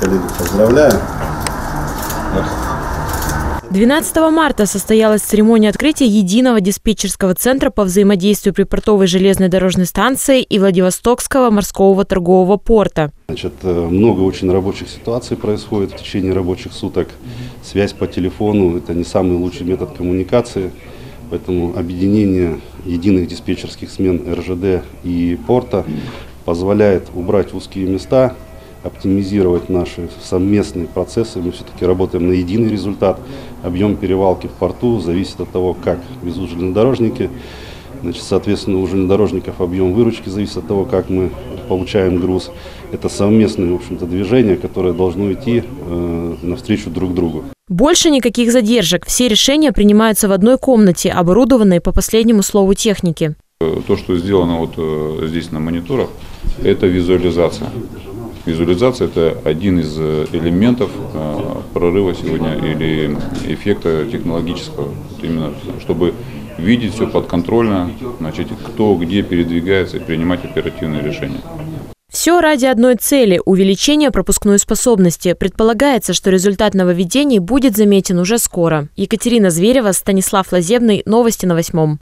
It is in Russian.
Коллеги, поздравляю. 12 марта состоялась церемония открытия единого диспетчерского центра по взаимодействию припортовой железной дорожной станции и Владивостокского морского торгового порта. Значит, э, много очень рабочих ситуаций происходит в течение рабочих суток. Связь по телефону – это не самый лучший метод коммуникации, поэтому объединение единых диспетчерских смен РЖД и порта позволяет убрать узкие места, оптимизировать наши совместные процессы. Мы все-таки работаем на единый результат. Объем перевалки в порту зависит от того, как везут железнодорожники. Значит, соответственно, у железнодорожников объем выручки зависит от того, как мы получаем груз. Это совместное, в общем-то, движение, которое должно идти э, навстречу друг другу. Больше никаких задержек. Все решения принимаются в одной комнате, оборудованной по последнему слову техники. То, что сделано вот э, здесь на мониторах, это визуализация. Визуализация – это один из э, элементов э, прорыва сегодня или эффекта технологического. Именно чтобы видеть все подконтрольно, значит, кто где передвигается и принимать оперативные решения. Все ради одной цели – увеличения пропускной способности. Предполагается, что результат нововведений будет заметен уже скоро. Екатерина Зверева, Станислав Лазебный. Новости на восьмом.